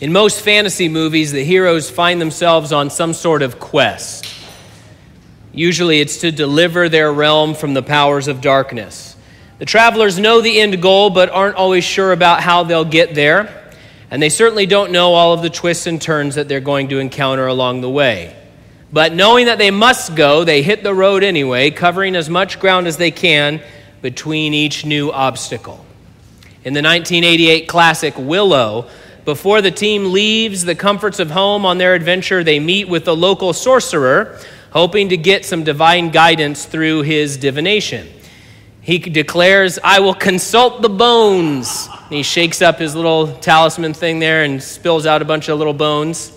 In most fantasy movies, the heroes find themselves on some sort of quest. Usually, it's to deliver their realm from the powers of darkness. The travelers know the end goal, but aren't always sure about how they'll get there. And they certainly don't know all of the twists and turns that they're going to encounter along the way. But knowing that they must go, they hit the road anyway, covering as much ground as they can between each new obstacle. In the 1988 classic Willow, before the team leaves the comforts of home on their adventure, they meet with the local sorcerer, hoping to get some divine guidance through his divination. He declares, I will consult the bones. And he shakes up his little talisman thing there and spills out a bunch of little bones.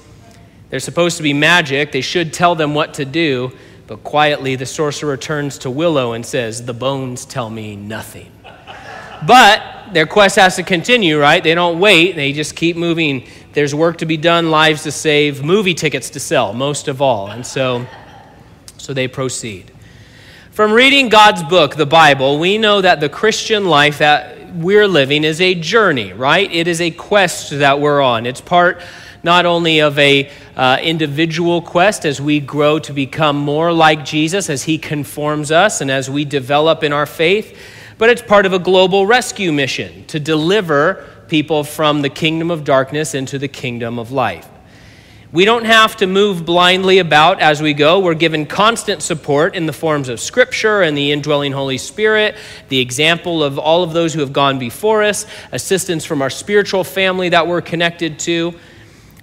They're supposed to be magic. They should tell them what to do. But quietly, the sorcerer turns to Willow and says, The bones tell me nothing. But their quest has to continue, right? They don't wait, they just keep moving. There's work to be done, lives to save, movie tickets to sell, most of all. And so, so they proceed. From reading God's book, the Bible, we know that the Christian life that we're living is a journey, right? It is a quest that we're on. It's part not only of a uh, individual quest as we grow to become more like Jesus as he conforms us and as we develop in our faith, but it's part of a global rescue mission to deliver people from the kingdom of darkness into the kingdom of life. We don't have to move blindly about as we go. We're given constant support in the forms of Scripture and the indwelling Holy Spirit, the example of all of those who have gone before us, assistance from our spiritual family that we're connected to.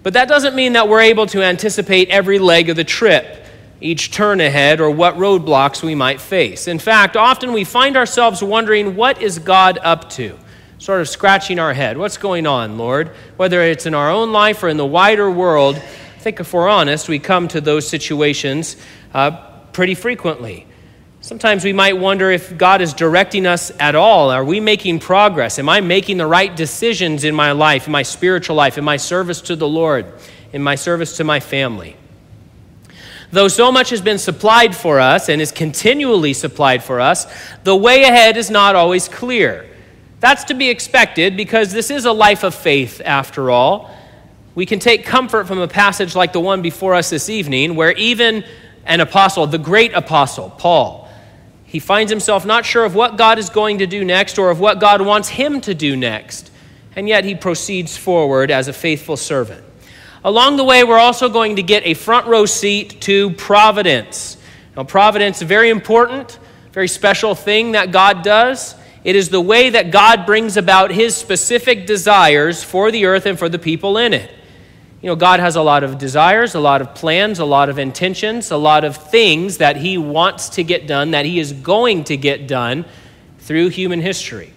But that doesn't mean that we're able to anticipate every leg of the trip, each turn ahead, or what roadblocks we might face. In fact, often we find ourselves wondering, what is God up to? Sort of scratching our head. What's going on, Lord? Whether it's in our own life or in the wider world, I think if we're honest, we come to those situations uh, pretty frequently. Sometimes we might wonder if God is directing us at all. Are we making progress? Am I making the right decisions in my life, in my spiritual life, in my service to the Lord, in my service to my family? Though so much has been supplied for us and is continually supplied for us, the way ahead is not always clear. That's to be expected because this is a life of faith, after all. We can take comfort from a passage like the one before us this evening, where even an apostle, the great apostle, Paul, he finds himself not sure of what God is going to do next or of what God wants him to do next. And yet he proceeds forward as a faithful servant. Along the way, we're also going to get a front row seat to providence. Now, providence—a very important, very special thing that God does. It is the way that God brings about his specific desires for the earth and for the people in it. You know, God has a lot of desires, a lot of plans, a lot of intentions, a lot of things that He wants to get done, that He is going to get done through human history.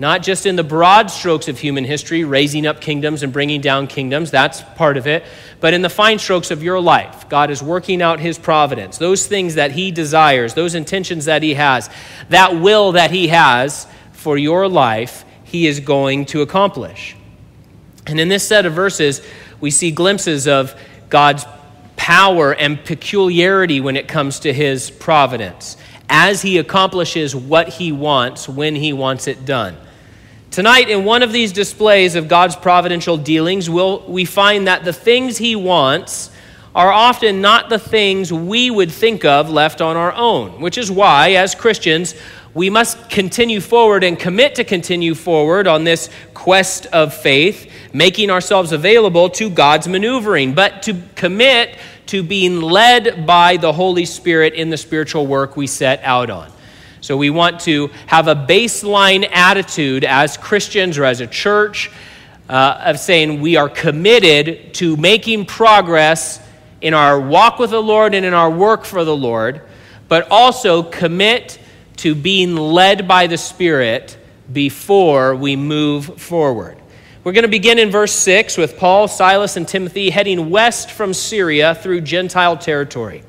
Not just in the broad strokes of human history, raising up kingdoms and bringing down kingdoms, that's part of it, but in the fine strokes of your life. God is working out His providence. Those things that He desires, those intentions that He has, that will that He has for your life, He is going to accomplish. And in this set of verses, we see glimpses of God's power and peculiarity when it comes to his providence as he accomplishes what he wants when he wants it done. Tonight, in one of these displays of God's providential dealings, we'll, we find that the things he wants are often not the things we would think of left on our own, which is why, as Christians, we must continue forward and commit to continue forward on this quest of faith, making ourselves available to God's maneuvering, but to commit to being led by the Holy Spirit in the spiritual work we set out on. So we want to have a baseline attitude as Christians or as a church uh, of saying we are committed to making progress in our walk with the Lord and in our work for the Lord, but also commit to being led by the Spirit before we move forward. We're going to begin in verse 6 with Paul, Silas, and Timothy heading west from Syria through Gentile territory.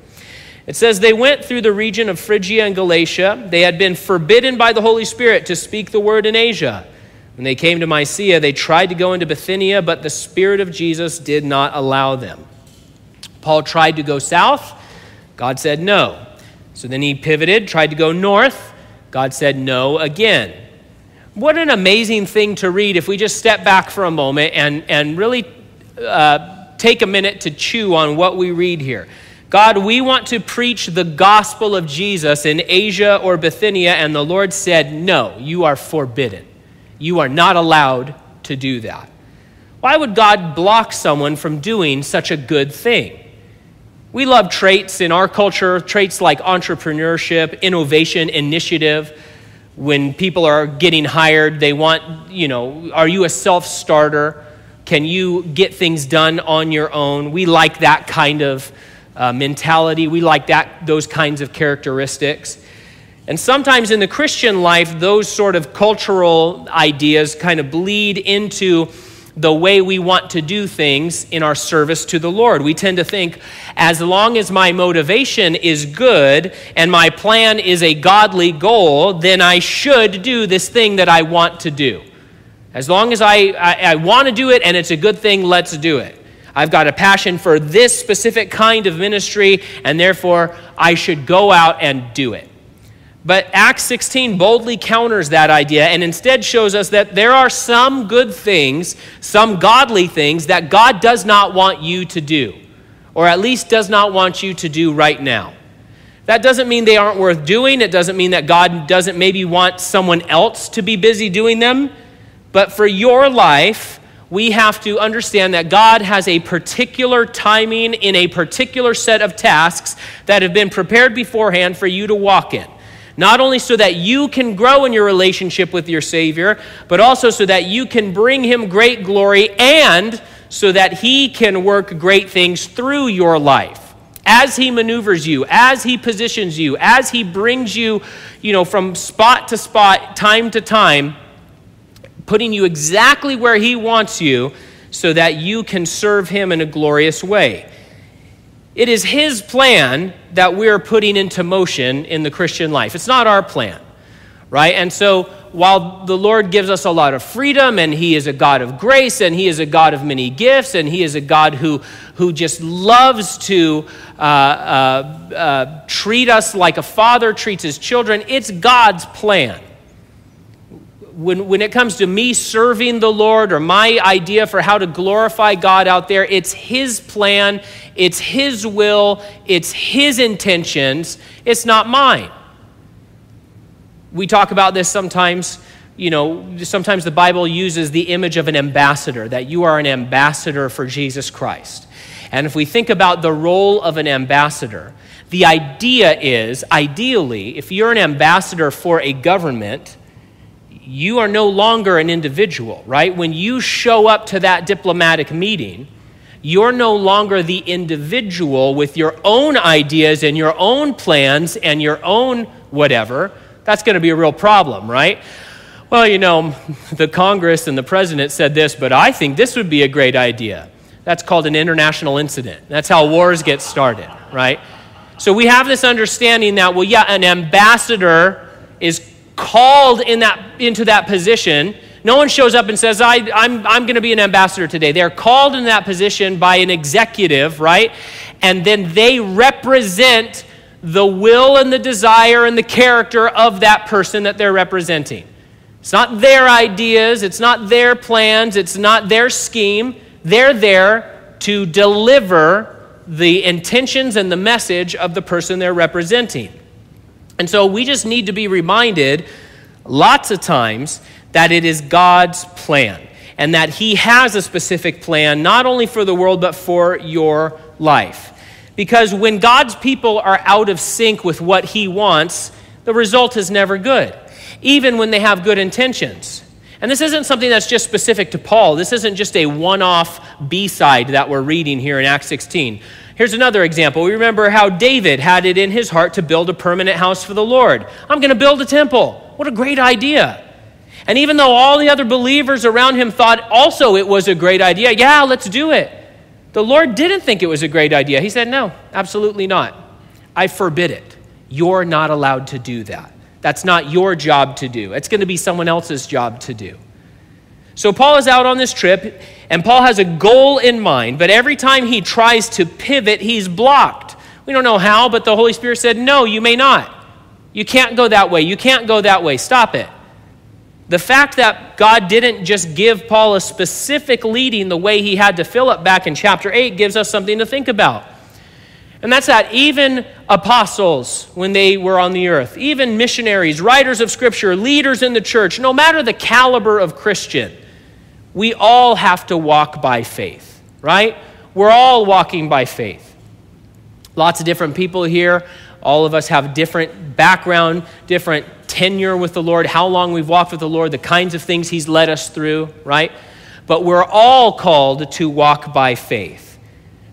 It says, They went through the region of Phrygia and Galatia. They had been forbidden by the Holy Spirit to speak the word in Asia. When they came to Mysia, they tried to go into Bithynia, but the Spirit of Jesus did not allow them. Paul tried to go south. God said no. So then he pivoted, tried to go north. God said no again. What an amazing thing to read if we just step back for a moment and, and really uh, take a minute to chew on what we read here. God, we want to preach the gospel of Jesus in Asia or Bithynia, and the Lord said, No, you are forbidden. You are not allowed to do that. Why would God block someone from doing such a good thing? We love traits in our culture, traits like entrepreneurship, innovation, initiative. When people are getting hired, they want, you know, are you a self starter? Can you get things done on your own? We like that kind of uh, mentality. We like that, those kinds of characteristics. And sometimes in the Christian life, those sort of cultural ideas kind of bleed into the way we want to do things in our service to the Lord. We tend to think, as long as my motivation is good and my plan is a godly goal, then I should do this thing that I want to do. As long as I, I, I want to do it and it's a good thing, let's do it. I've got a passion for this specific kind of ministry, and therefore I should go out and do it. But Acts 16 boldly counters that idea and instead shows us that there are some good things, some godly things that God does not want you to do, or at least does not want you to do right now. That doesn't mean they aren't worth doing. It doesn't mean that God doesn't maybe want someone else to be busy doing them. But for your life, we have to understand that God has a particular timing in a particular set of tasks that have been prepared beforehand for you to walk in. Not only so that you can grow in your relationship with your Savior, but also so that you can bring Him great glory and so that He can work great things through your life. As He maneuvers you, as He positions you, as He brings you, you know, from spot to spot, time to time, putting you exactly where He wants you so that you can serve Him in a glorious way. It is His plan that we're putting into motion in the Christian life. It's not our plan, right? And so while the Lord gives us a lot of freedom and He is a God of grace and He is a God of many gifts and He is a God who, who just loves to uh, uh, uh, treat us like a father treats his children, it's God's plan when, when it comes to me serving the Lord or my idea for how to glorify God out there, it's His plan, it's His will, it's His intentions, it's not mine. We talk about this sometimes. You know, sometimes the Bible uses the image of an ambassador, that you are an ambassador for Jesus Christ. And if we think about the role of an ambassador, the idea is ideally, if you're an ambassador for a government, you are no longer an individual, right? When you show up to that diplomatic meeting, you're no longer the individual with your own ideas and your own plans and your own whatever. That's going to be a real problem, right? Well, you know, the Congress and the president said this, but I think this would be a great idea. That's called an international incident. That's how wars get started, right? So we have this understanding that, well, yeah, an ambassador is called in that, into that position. No one shows up and says, I, I'm, I'm going to be an ambassador today. They're called in that position by an executive, right? And then they represent the will and the desire and the character of that person that they're representing. It's not their ideas, it's not their plans, it's not their scheme. They're there to deliver the intentions and the message of the person they're representing. And so we just need to be reminded lots of times that it is God's plan and that He has a specific plan, not only for the world, but for your life. Because when God's people are out of sync with what He wants, the result is never good, even when they have good intentions. And this isn't something that's just specific to Paul. This isn't just a one off B side that we're reading here in Acts 16. Here's another example. We remember how David had it in his heart to build a permanent house for the Lord. I'm going to build a temple. What a great idea. And even though all the other believers around him thought also it was a great idea, yeah, let's do it. The Lord didn't think it was a great idea. He said, no, absolutely not. I forbid it. You're not allowed to do that. That's not your job to do. It's going to be someone else's job to do. So Paul is out on this trip, and Paul has a goal in mind, but every time he tries to pivot, he's blocked. We don't know how, but the Holy Spirit said, No, you may not. You can't go that way. You can't go that way. Stop it. The fact that God didn't just give Paul a specific leading the way he had to Philip back in chapter 8 gives us something to think about. And that's that even apostles, when they were on the earth, even missionaries, writers of scripture, leaders in the church, no matter the caliber of Christian, we all have to walk by faith, right? We're all walking by faith. Lots of different people here. All of us have different background, different tenure with the Lord, how long we've walked with the Lord, the kinds of things He's led us through, right? But we're all called to walk by faith.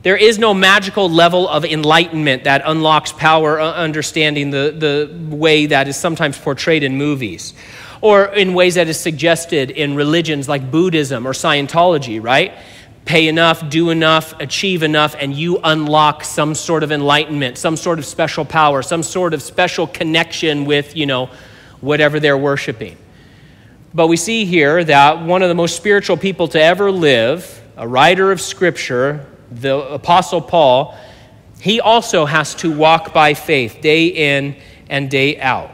There is no magical level of enlightenment that unlocks power, uh, understanding the, the way that is sometimes portrayed in movies or in ways that is suggested in religions like Buddhism or Scientology, right? Pay enough, do enough, achieve enough, and you unlock some sort of enlightenment, some sort of special power, some sort of special connection with, you know, whatever they're worshiping. But we see here that one of the most spiritual people to ever live, a writer of Scripture, the Apostle Paul, he also has to walk by faith day in and day out.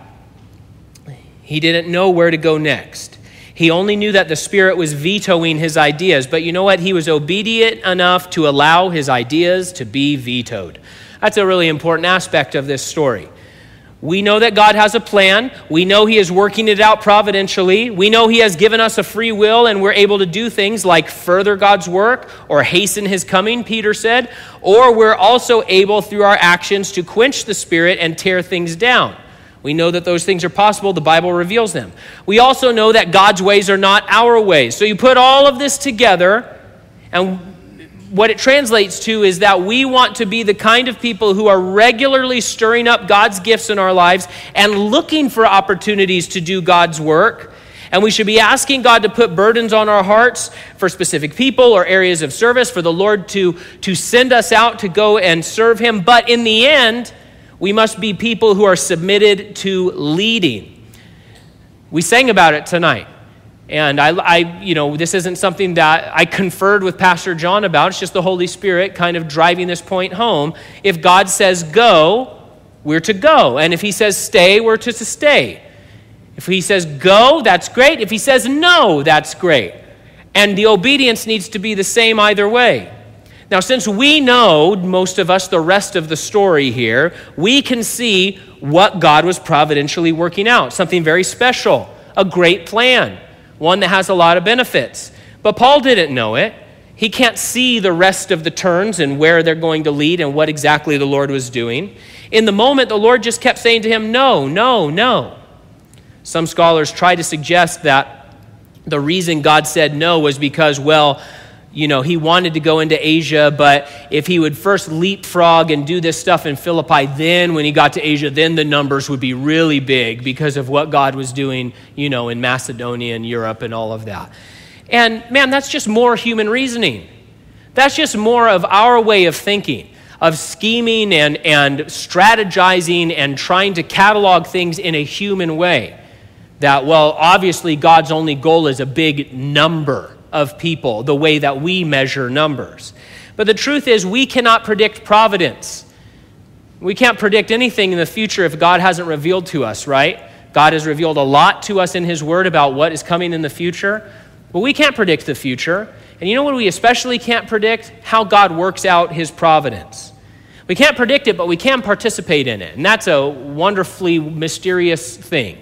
He didn't know where to go next. He only knew that the Spirit was vetoing his ideas, but you know what? He was obedient enough to allow his ideas to be vetoed. That's a really important aspect of this story. We know that God has a plan. We know He is working it out providentially. We know He has given us a free will and we're able to do things like further God's work or hasten His coming, Peter said. Or we're also able through our actions to quench the Spirit and tear things down. We know that those things are possible. The Bible reveals them. We also know that God's ways are not our ways. So you put all of this together, and what it translates to is that we want to be the kind of people who are regularly stirring up God's gifts in our lives and looking for opportunities to do God's work. And we should be asking God to put burdens on our hearts for specific people or areas of service, for the Lord to, to send us out to go and serve Him. But in the end, we must be people who are submitted to leading. We sang about it tonight. And I, I, you know, this isn't something that I conferred with Pastor John about. It's just the Holy Spirit kind of driving this point home. If God says go, we're to go. And if He says stay, we're to stay. If He says go, that's great. If He says no, that's great. And the obedience needs to be the same either way. Now, since we know, most of us, the rest of the story here, we can see what God was providentially working out something very special, a great plan one that has a lot of benefits. But Paul didn't know it. He can't see the rest of the turns and where they're going to lead and what exactly the Lord was doing. In the moment, the Lord just kept saying to him, No, no, no. Some scholars try to suggest that the reason God said no was because, well, you know, he wanted to go into Asia, but if he would first leapfrog and do this stuff in Philippi, then when he got to Asia, then the numbers would be really big because of what God was doing, you know, in Macedonia and Europe and all of that. And man, that's just more human reasoning. That's just more of our way of thinking, of scheming and, and strategizing and trying to catalog things in a human way. That, well, obviously, God's only goal is a big number of people the way that we measure numbers. But the truth is, we cannot predict providence. We can't predict anything in the future if God hasn't revealed to us, right? God has revealed a lot to us in His Word about what is coming in the future, but we can't predict the future. And you know what we especially can't predict? How God works out His providence. We can't predict it, but we can participate in it. And that's a wonderfully mysterious thing.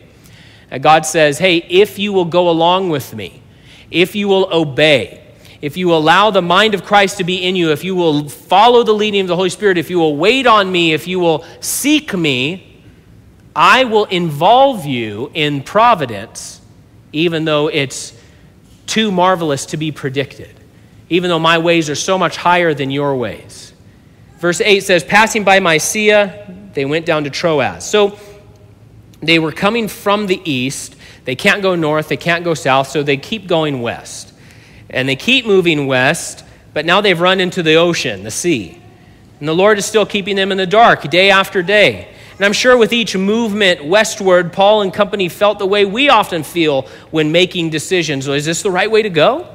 God says, hey, if you will go along with me, if you will obey, if you allow the mind of Christ to be in you, if you will follow the leading of the Holy Spirit, if you will wait on me, if you will seek me, I will involve you in providence, even though it's too marvelous to be predicted, even though my ways are so much higher than your ways. Verse 8 says, Passing by Mysia, they went down to Troas. So they were coming from the east they can't go north, they can't go south, so they keep going west. And they keep moving west, but now they've run into the ocean, the sea. And the Lord is still keeping them in the dark day after day. And I'm sure with each movement westward, Paul and company felt the way we often feel when making decisions. Is this the right way to go?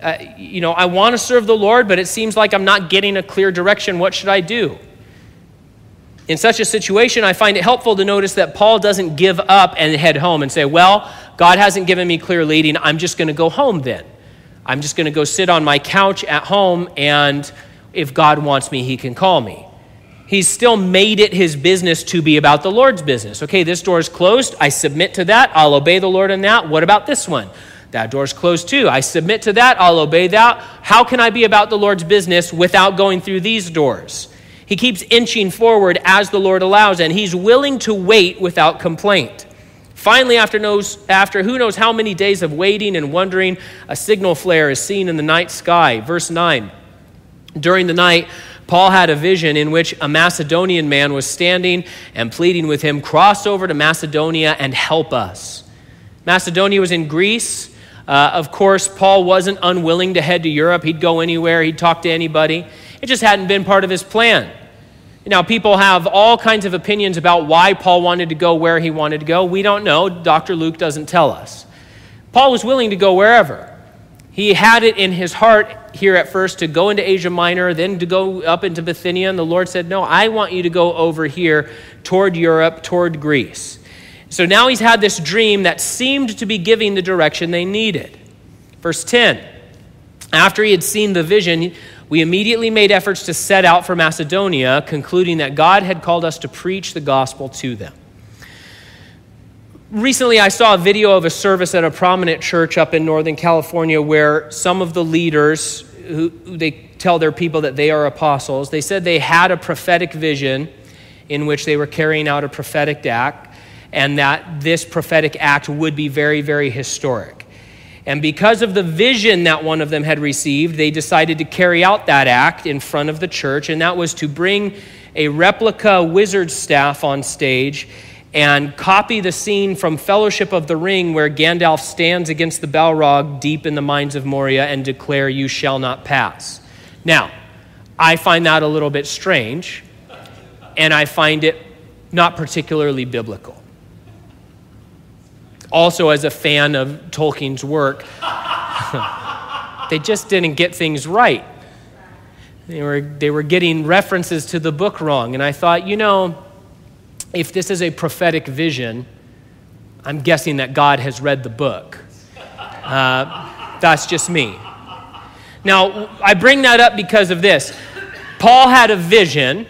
Uh, you know, I want to serve the Lord, but it seems like I'm not getting a clear direction. What should I do? In such a situation, I find it helpful to notice that Paul doesn't give up and head home and say, Well, God hasn't given me clear leading. I'm just going to go home then. I'm just going to go sit on my couch at home, and if God wants me, he can call me. He's still made it his business to be about the Lord's business. Okay, this door is closed. I submit to that. I'll obey the Lord in that. What about this one? That door's closed too. I submit to that. I'll obey that. How can I be about the Lord's business without going through these doors? He keeps inching forward as the Lord allows, and he's willing to wait without complaint. Finally, after, knows, after who knows how many days of waiting and wondering, a signal flare is seen in the night sky. Verse 9. During the night, Paul had a vision in which a Macedonian man was standing and pleading with him, Cross over to Macedonia and help us. Macedonia was in Greece. Uh, of course, Paul wasn't unwilling to head to Europe. He'd go anywhere, he'd talk to anybody. It just hadn't been part of his plan. Now, people have all kinds of opinions about why Paul wanted to go where he wanted to go. We don't know. Dr. Luke doesn't tell us. Paul was willing to go wherever. He had it in his heart here at first to go into Asia Minor, then to go up into Bithynia, and the Lord said, No, I want you to go over here toward Europe, toward Greece. So now he's had this dream that seemed to be giving the direction they needed. Verse 10 After he had seen the vision, we immediately made efforts to set out for Macedonia, concluding that God had called us to preach the gospel to them. Recently, I saw a video of a service at a prominent church up in Northern California where some of the leaders, who they tell their people that they are apostles, they said they had a prophetic vision in which they were carrying out a prophetic act, and that this prophetic act would be very, very historic. And because of the vision that one of them had received, they decided to carry out that act in front of the church, and that was to bring a replica wizard staff on stage and copy the scene from Fellowship of the Ring where Gandalf stands against the Balrog deep in the mines of Moria and declare, You shall not pass. Now, I find that a little bit strange, and I find it not particularly biblical also as a fan of Tolkien's work, they just didn't get things right. They were, they were getting references to the book wrong. And I thought, you know, if this is a prophetic vision, I'm guessing that God has read the book. Uh, that's just me. Now, I bring that up because of this. Paul had a vision,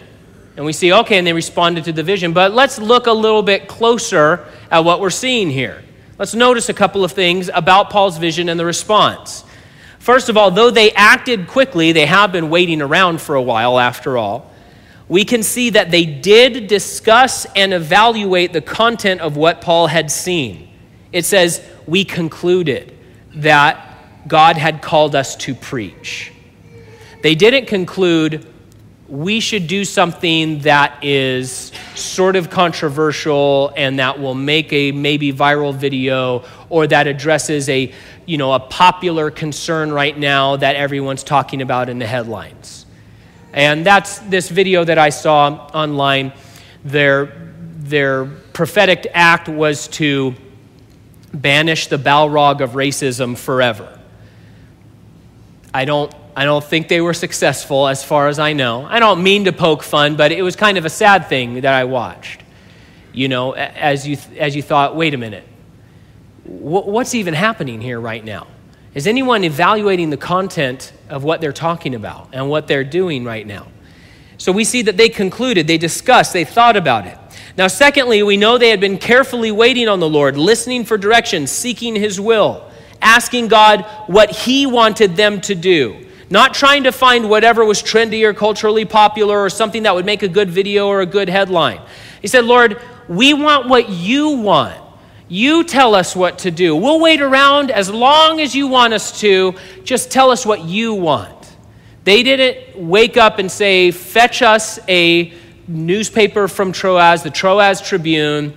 and we see, okay, and they responded to the vision. But let's look a little bit closer at what we're seeing here. Let's notice a couple of things about Paul's vision and the response. First of all, though they acted quickly, they have been waiting around for a while after all. We can see that they did discuss and evaluate the content of what Paul had seen. It says, We concluded that God had called us to preach. They didn't conclude, we should do something that is sort of controversial and that will make a maybe viral video or that addresses a you know a popular concern right now that everyone's talking about in the headlines. And that's this video that i saw online. Their their prophetic act was to banish the balrog of racism forever. I don't I don't think they were successful as far as I know. I don't mean to poke fun, but it was kind of a sad thing that I watched. You know, as you, as you thought, wait a minute, what's even happening here right now? Is anyone evaluating the content of what they're talking about and what they're doing right now? So we see that they concluded, they discussed, they thought about it. Now, secondly, we know they had been carefully waiting on the Lord, listening for direction, seeking His will, asking God what He wanted them to do not trying to find whatever was trendy or culturally popular or something that would make a good video or a good headline. He said, Lord, we want what you want. You tell us what to do. We'll wait around as long as you want us to. Just tell us what you want. They didn't wake up and say, Fetch us a newspaper from Troas, the Troas Tribune.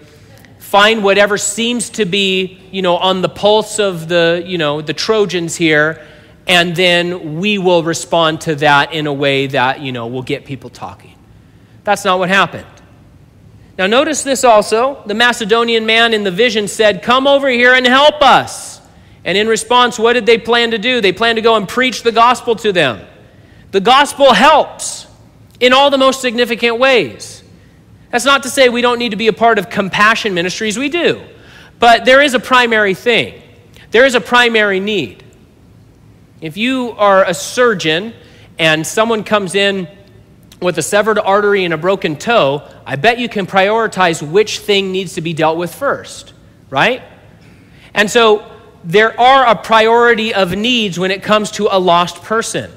Find whatever seems to be, you know, on the pulse of the, you know, the Trojans here and then we will respond to that in a way that, you know, will get people talking. That's not what happened. Now, notice this also. The Macedonian man in the vision said, Come over here and help us. And in response, what did they plan to do? They plan to go and preach the gospel to them. The gospel helps in all the most significant ways. That's not to say we don't need to be a part of compassion ministries, we do. But there is a primary thing, there is a primary need. If you are a surgeon and someone comes in with a severed artery and a broken toe, I bet you can prioritize which thing needs to be dealt with first, right? And so there are a priority of needs when it comes to a lost person.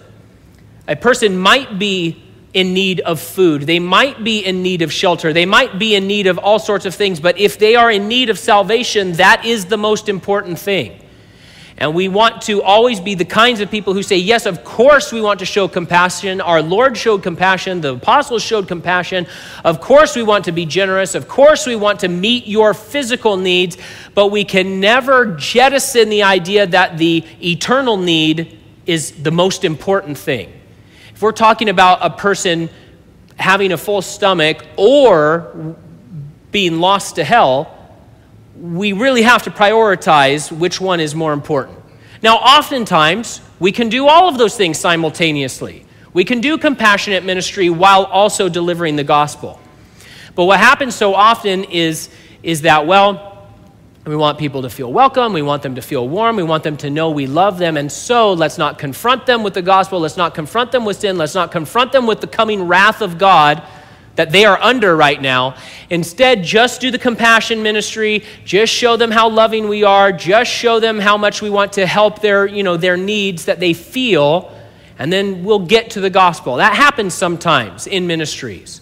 A person might be in need of food, they might be in need of shelter, they might be in need of all sorts of things, but if they are in need of salvation, that is the most important thing. And we want to always be the kinds of people who say, Yes, of course we want to show compassion. Our Lord showed compassion. The apostles showed compassion. Of course we want to be generous. Of course we want to meet your physical needs. But we can never jettison the idea that the eternal need is the most important thing. If we're talking about a person having a full stomach or being lost to hell, we really have to prioritize which one is more important. Now, oftentimes, we can do all of those things simultaneously. We can do compassionate ministry while also delivering the gospel. But what happens so often is, is that, well, we want people to feel welcome. We want them to feel warm. We want them to know we love them. And so let's not confront them with the gospel. Let's not confront them with sin. Let's not confront them with the coming wrath of God that they are under right now. Instead, just do the compassion ministry. Just show them how loving we are. Just show them how much we want to help their, you know, their needs that they feel. And then we'll get to the gospel. That happens sometimes in ministries.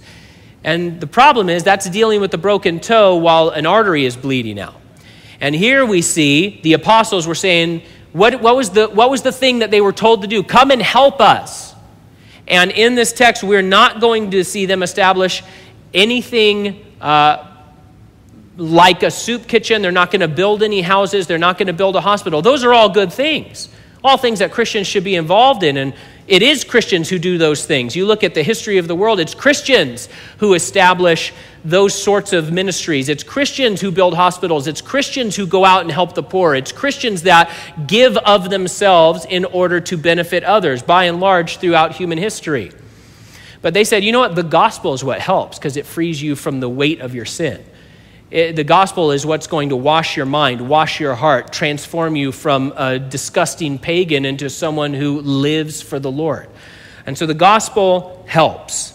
And the problem is that's dealing with the broken toe while an artery is bleeding out. And here we see the apostles were saying, what, what, was the, what was the thing that they were told to do? Come and help us. And in this text, we're not going to see them establish anything uh, like a soup kitchen. They're not going to build any houses. They're not going to build a hospital. Those are all good things, all things that Christians should be involved in. And it is Christians who do those things. You look at the history of the world, it's Christians who establish those sorts of ministries. It's Christians who build hospitals. It's Christians who go out and help the poor. It's Christians that give of themselves in order to benefit others, by and large, throughout human history. But they said, you know what? The gospel is what helps because it frees you from the weight of your sin. It, the gospel is what's going to wash your mind, wash your heart, transform you from a disgusting pagan into someone who lives for the Lord. And so the gospel helps.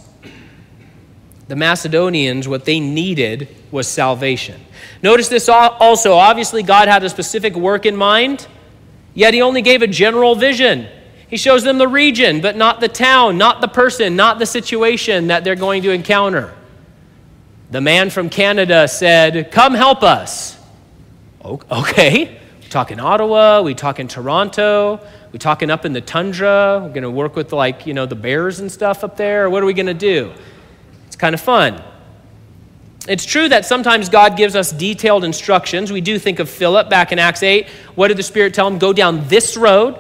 The Macedonians, what they needed was salvation. Notice this also. Obviously, God had a specific work in mind, yet He only gave a general vision. He shows them the region, but not the town, not the person, not the situation that they're going to encounter. The man from Canada said, Come help us. Okay. We talking Ottawa, we talking Toronto, we talking up in the tundra. We're going to work with like, you know, the bears and stuff up there. What are we going to do? It's kind of fun. It's true that sometimes God gives us detailed instructions. We do think of Philip back in Acts 8. What did the Spirit tell him? Go down this road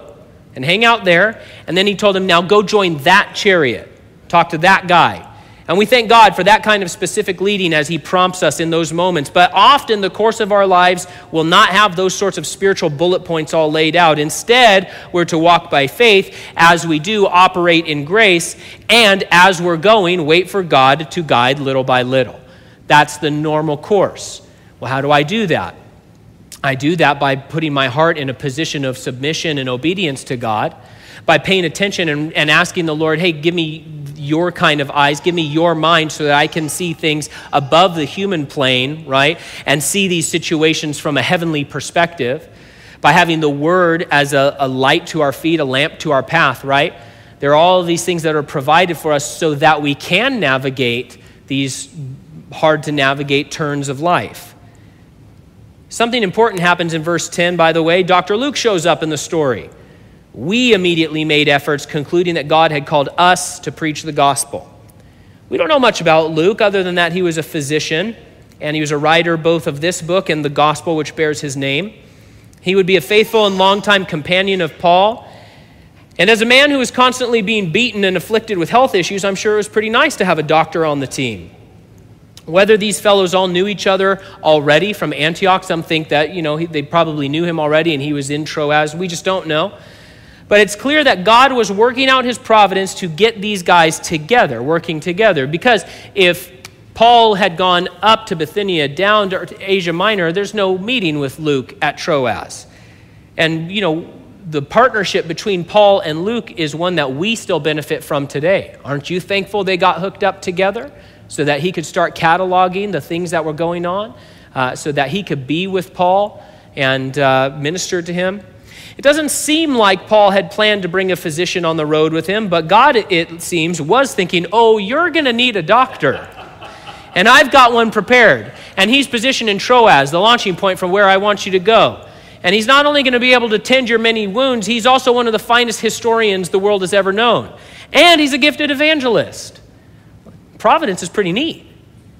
and hang out there. And then he told him, now go join that chariot. Talk to that guy. And we thank God for that kind of specific leading as He prompts us in those moments. But often the course of our lives will not have those sorts of spiritual bullet points all laid out. Instead, we're to walk by faith as we do operate in grace, and as we're going, wait for God to guide little by little. That's the normal course. Well, how do I do that? I do that by putting my heart in a position of submission and obedience to God, by paying attention and, and asking the Lord, hey, give me your kind of eyes. Give me your mind so that I can see things above the human plane, right? And see these situations from a heavenly perspective by having the word as a, a light to our feet, a lamp to our path, right? There are all these things that are provided for us so that we can navigate these hard to navigate turns of life. Something important happens in verse 10, by the way. Dr. Luke shows up in the story we immediately made efforts, concluding that God had called us to preach the gospel. We don't know much about Luke, other than that he was a physician, and he was a writer both of this book and the gospel which bears his name. He would be a faithful and longtime companion of Paul. And as a man who was constantly being beaten and afflicted with health issues, I'm sure it was pretty nice to have a doctor on the team. Whether these fellows all knew each other already from Antioch, some think that, you know, they probably knew him already and he was in Troas. We just don't know. But it's clear that God was working out his providence to get these guys together, working together. Because if Paul had gone up to Bithynia, down to Asia Minor, there's no meeting with Luke at Troas. And, you know, the partnership between Paul and Luke is one that we still benefit from today. Aren't you thankful they got hooked up together so that he could start cataloging the things that were going on, uh, so that he could be with Paul and uh, minister to him? It doesn't seem like Paul had planned to bring a physician on the road with him, but God, it seems, was thinking, oh, you're going to need a doctor. And I've got one prepared. And he's positioned in Troas, the launching point from where I want you to go. And he's not only going to be able to tend your many wounds, he's also one of the finest historians the world has ever known. And he's a gifted evangelist. Providence is pretty neat.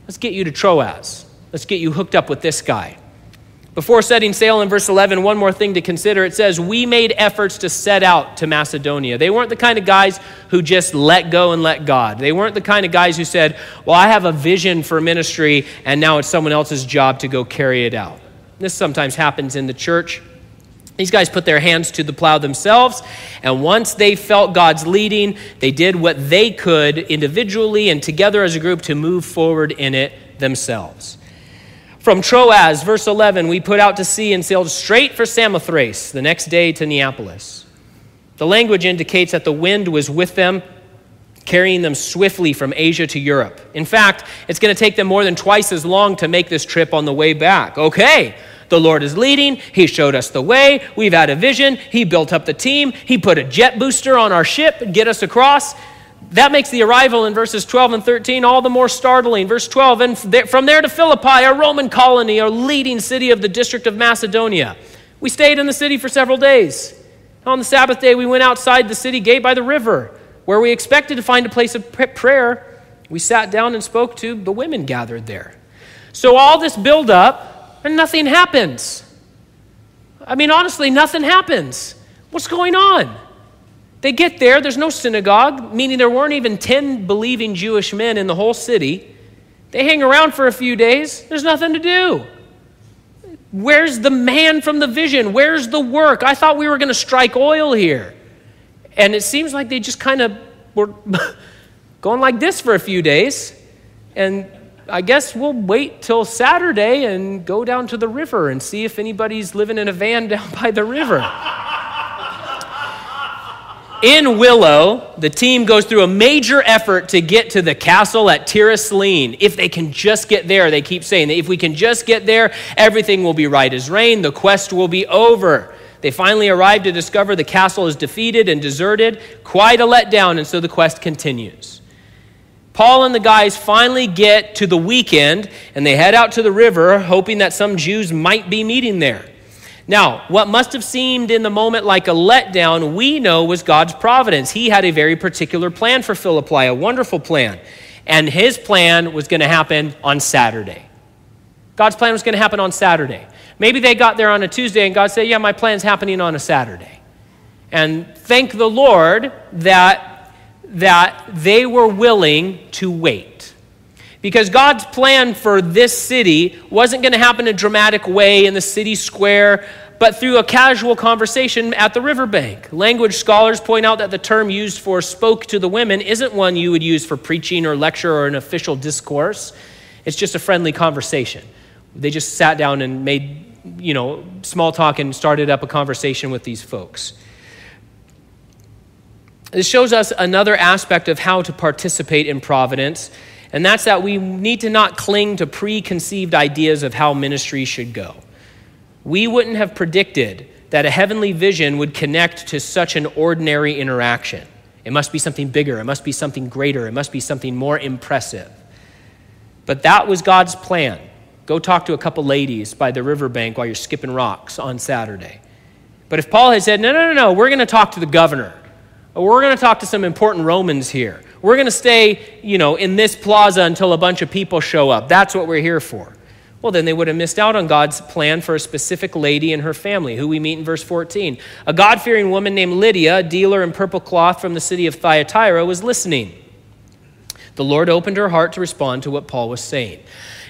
Let's get you to Troas. Let's get you hooked up with this guy. Before setting sail in verse 11, one more thing to consider. It says, We made efforts to set out to Macedonia. They weren't the kind of guys who just let go and let God. They weren't the kind of guys who said, Well, I have a vision for ministry, and now it's someone else's job to go carry it out. This sometimes happens in the church. These guys put their hands to the plow themselves, and once they felt God's leading, they did what they could individually and together as a group to move forward in it themselves. From Troas, verse 11, we put out to sea and sailed straight for Samothrace, the next day to Neapolis. The language indicates that the wind was with them, carrying them swiftly from Asia to Europe. In fact, it's going to take them more than twice as long to make this trip on the way back. Okay, the Lord is leading. He showed us the way. We've had a vision. He built up the team. He put a jet booster on our ship and get us across. That makes the arrival in verses 12 and 13 all the more startling. Verse 12, and from there to Philippi, a Roman colony, a leading city of the district of Macedonia. We stayed in the city for several days. On the Sabbath day, we went outside the city gate by the river where we expected to find a place of prayer, we sat down and spoke to the women gathered there. So all this build up, and nothing happens. I mean, honestly, nothing happens. What's going on? They get there, there's no synagogue, meaning there weren't even 10 believing Jewish men in the whole city. They hang around for a few days, there's nothing to do. Where's the man from the vision? Where's the work? I thought we were going to strike oil here. And it seems like they just kind of were going like this for a few days. And I guess we'll wait till Saturday and go down to the river and see if anybody's living in a van down by the river. In Willow, the team goes through a major effort to get to the castle at Tir Asleen If they can just get there, they keep saying that if we can just get there, everything will be right as rain, the quest will be over. They finally arrive to discover the castle is defeated and deserted. Quite a letdown, and so the quest continues. Paul and the guys finally get to the weekend and they head out to the river, hoping that some Jews might be meeting there. Now, what must have seemed in the moment like a letdown, we know was God's providence. He had a very particular plan for Philippi, a wonderful plan. And his plan was going to happen on Saturday. God's plan was going to happen on Saturday. Maybe they got there on a Tuesday and God said, Yeah, my plan's happening on a Saturday. And thank the Lord that, that they were willing to wait. Because God's plan for this city wasn't going to happen in a dramatic way in the city square, but through a casual conversation at the riverbank. Language scholars point out that the term used for spoke to the women isn't one you would use for preaching or lecture or an official discourse. It's just a friendly conversation. They just sat down and made you know, small talk and started up a conversation with these folks. This shows us another aspect of how to participate in providence, and that's that we need to not cling to preconceived ideas of how ministry should go. We wouldn't have predicted that a heavenly vision would connect to such an ordinary interaction. It must be something bigger, it must be something greater, it must be something more impressive. But that was God's plan. Go talk to a couple ladies by the riverbank while you're skipping rocks on Saturday. But if Paul had said, no, no, no, no, we're going to talk to the governor, or we're going to talk to some important Romans here, we're going to stay, you know, in this plaza until a bunch of people show up. That's what we're here for. Well, then they would have missed out on God's plan for a specific lady and her family, who we meet in verse 14. A God fearing woman named Lydia, a dealer in purple cloth from the city of Thyatira, was listening. The Lord opened her heart to respond to what Paul was saying.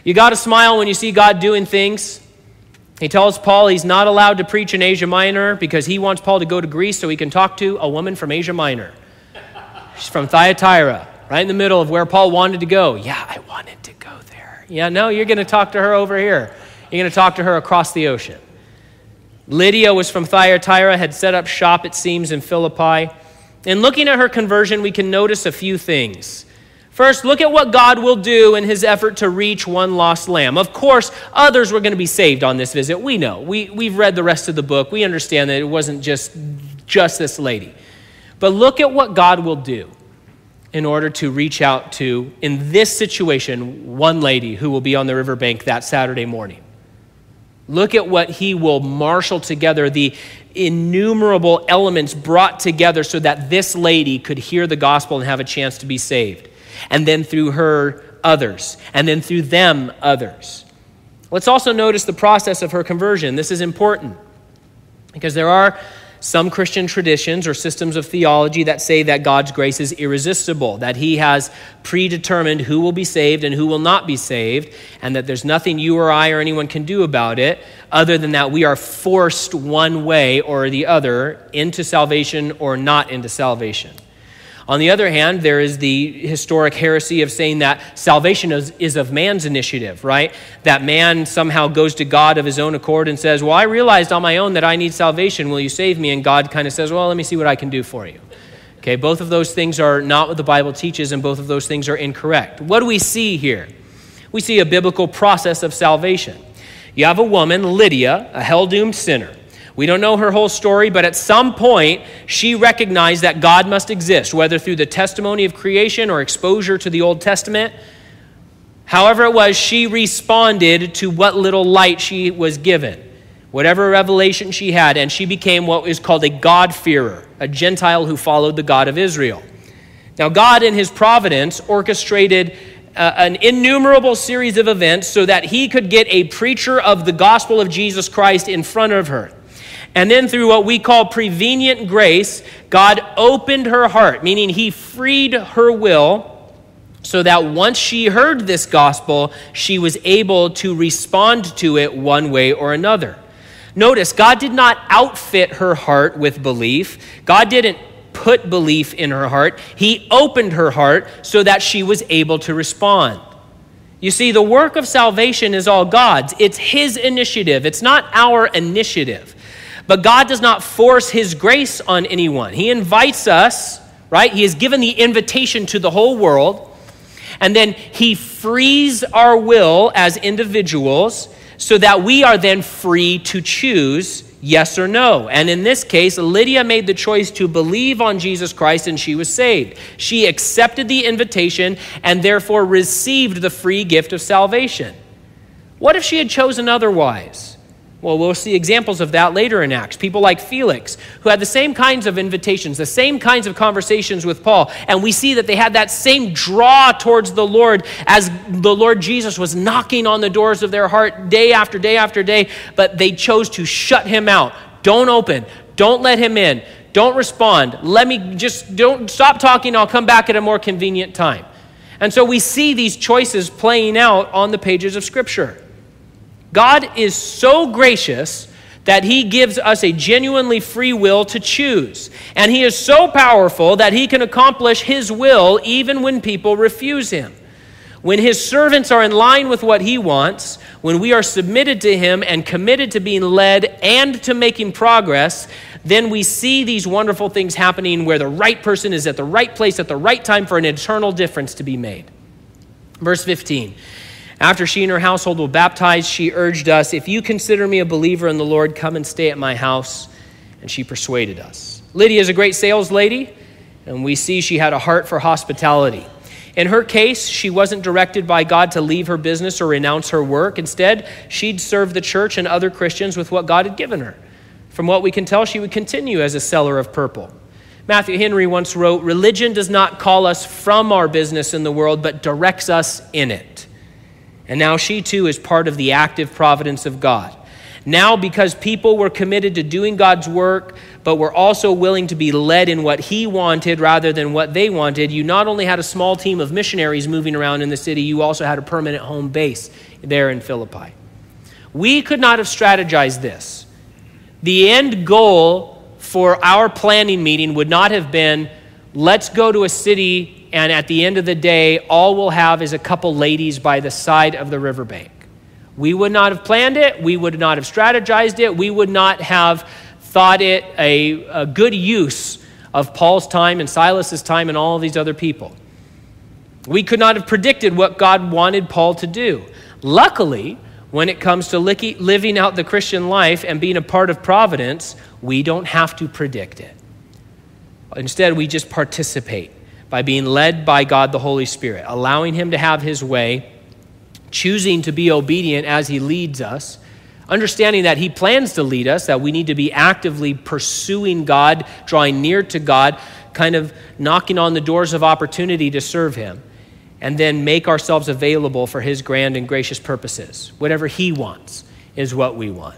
You got to smile when you see God doing things. He tells Paul he's not allowed to preach in Asia Minor because he wants Paul to go to Greece so he can talk to a woman from Asia Minor. She's from Thyatira, right in the middle of where Paul wanted to go. Yeah, I wanted to go there. Yeah, no, you're going to talk to her over here. You're going to talk to her across the ocean. Lydia was from Thyatira, had set up shop, it seems, in Philippi. In looking at her conversion, we can notice a few things. First, look at what God will do in his effort to reach one lost lamb. Of course, others were going to be saved on this visit. We know. We, we've read the rest of the book. We understand that it wasn't just, just this lady. But look at what God will do in order to reach out to, in this situation, one lady who will be on the riverbank that Saturday morning. Look at what he will marshal together, the innumerable elements brought together so that this lady could hear the gospel and have a chance to be saved. And then through her, others. And then through them, others. Let's also notice the process of her conversion. This is important because there are some Christian traditions or systems of theology that say that God's grace is irresistible, that He has predetermined who will be saved and who will not be saved, and that there's nothing you or I or anyone can do about it, other than that we are forced one way or the other into salvation or not into salvation. On the other hand, there is the historic heresy of saying that salvation is, is, of man's initiative, right? That man somehow goes to God of his own accord and says, Well, I realized on my own that I need salvation. Will you save me? And God kind of says, Well, let me see what I can do for you. Okay, both of those things are not what the Bible teaches, and both of those things are incorrect. What do we see here? We see a biblical process of salvation. You have a woman, Lydia, a hell doomed sinner. We don't know her whole story, but at some point, she recognized that God must exist, whether through the testimony of creation or exposure to the Old Testament. However, it was, she responded to what little light she was given, whatever revelation she had, and she became what is called a God-fearer, a Gentile who followed the God of Israel. Now, God, in his providence, orchestrated uh, an innumerable series of events so that he could get a preacher of the gospel of Jesus Christ in front of her. And then through what we call prevenient grace, God opened her heart, meaning He freed her will so that once she heard this gospel, she was able to respond to it one way or another. Notice, God did not outfit her heart with belief. God didn't put belief in her heart. He opened her heart so that she was able to respond. You see, the work of salvation is all God's. It's His initiative, it's not our initiative. But God does not force his grace on anyone. He invites us, right? He has given the invitation to the whole world. And then he frees our will as individuals so that we are then free to choose yes or no. And in this case, Lydia made the choice to believe on Jesus Christ and she was saved. She accepted the invitation and therefore received the free gift of salvation. What if she had chosen otherwise? Well, we'll see examples of that later in Acts. People like Felix, who had the same kinds of invitations, the same kinds of conversations with Paul. And we see that they had that same draw towards the Lord as the Lord Jesus was knocking on the doors of their heart day after day after day. But they chose to shut him out. Don't open. Don't let him in. Don't respond. Let me just don't stop talking. I'll come back at a more convenient time. And so we see these choices playing out on the pages of Scripture. God is so gracious that he gives us a genuinely free will to choose. And he is so powerful that he can accomplish his will even when people refuse him. When his servants are in line with what he wants, when we are submitted to him and committed to being led and to making progress, then we see these wonderful things happening where the right person is at the right place at the right time for an eternal difference to be made. Verse 15 after she and her household were baptized, she urged us, If you consider me a believer in the Lord, come and stay at my house. And she persuaded us. Lydia is a great sales lady, and we see she had a heart for hospitality. In her case, she wasn't directed by God to leave her business or renounce her work. Instead, she'd serve the church and other Christians with what God had given her. From what we can tell, she would continue as a seller of purple. Matthew Henry once wrote Religion does not call us from our business in the world, but directs us in it. And now she too is part of the active providence of God. Now, because people were committed to doing God's work, but were also willing to be led in what He wanted rather than what they wanted, you not only had a small team of missionaries moving around in the city, you also had a permanent home base there in Philippi. We could not have strategized this. The end goal for our planning meeting would not have been let's go to a city and at the end of the day, all we'll have is a couple ladies by the side of the riverbank. We would not have planned it, we would not have strategized it, we would not have thought it a, a good use of Paul's time and Silas's time and all these other people. We could not have predicted what God wanted Paul to do. Luckily, when it comes to living out the Christian life and being a part of providence, we don't have to predict it. Instead, we just participate by being led by God the Holy Spirit, allowing Him to have His way, choosing to be obedient as He leads us, understanding that He plans to lead us, that we need to be actively pursuing God, drawing near to God, kind of knocking on the doors of opportunity to serve Him, and then make ourselves available for His grand and gracious purposes. Whatever He wants is what we want.